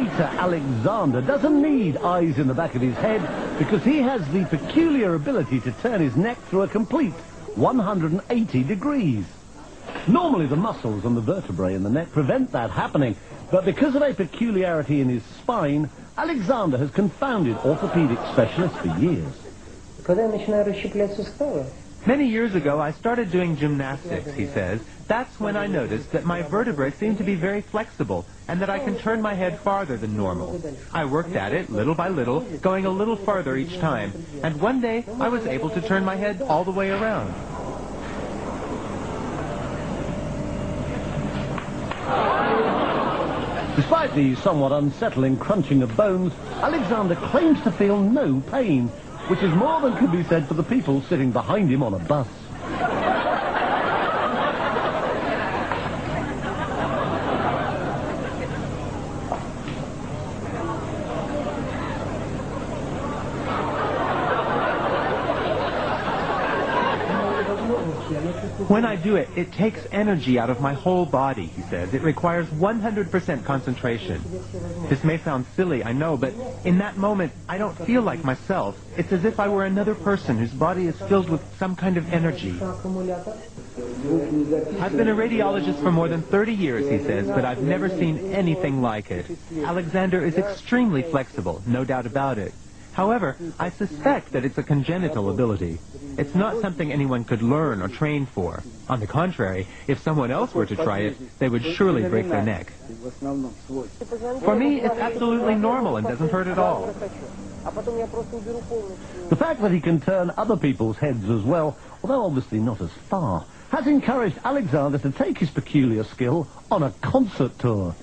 fighter Alexander doesn't need eyes in the back of his head because he has the peculiar ability to turn his neck through a complete 180 degrees. Normally the muscles and the vertebrae in the neck prevent that happening, but because of a peculiarity in his spine, Alexander has confounded orthopedic specialists for years. Когда я начинаю расщеплять суставы, Many years ago, I started doing gymnastics, he says. That's when I noticed that my vertebrae seem to be very flexible and that I can turn my head farther than normal. I worked at it little by little, going a little farther each time, and one day I was able to turn my head all the way around. Despite the somewhat unsettling crunching of bones, Alexander claims to feel no pain, which is more than can be said for the people sitting behind him on a bus. When I do it, it takes energy out of my whole body, he says. It requires 100% concentration. This may sound silly, I know, but in that moment, I don't feel like myself. It's as if I were another person whose body is filled with some kind of energy. I've been a radiologist for more than 30 years, he says, but I've never seen anything like it. Alexander is extremely flexible, no doubt about it. However, I suspect that it's a congenital ability. It's not something anyone could learn or train for. On the contrary, if someone else were to try it, they would surely break their neck. For me, it's absolutely normal and doesn't hurt at all. The fact that he can turn other people's heads as well, although obviously not as far, has encouraged Alexander to take his peculiar skill on a concert tour.